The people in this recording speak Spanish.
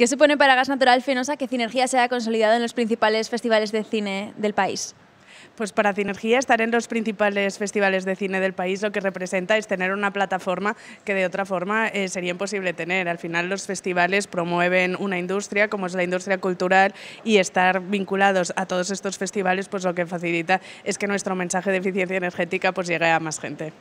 ¿Qué supone para Gas Natural Fenosa que Cinergia se haya consolidado en los principales festivales de cine del país? Pues para Cinergia estar en los principales festivales de cine del país lo que representa es tener una plataforma que de otra forma eh, sería imposible tener. Al final los festivales promueven una industria como es la industria cultural y estar vinculados a todos estos festivales pues lo que facilita es que nuestro mensaje de eficiencia energética pues llegue a más gente.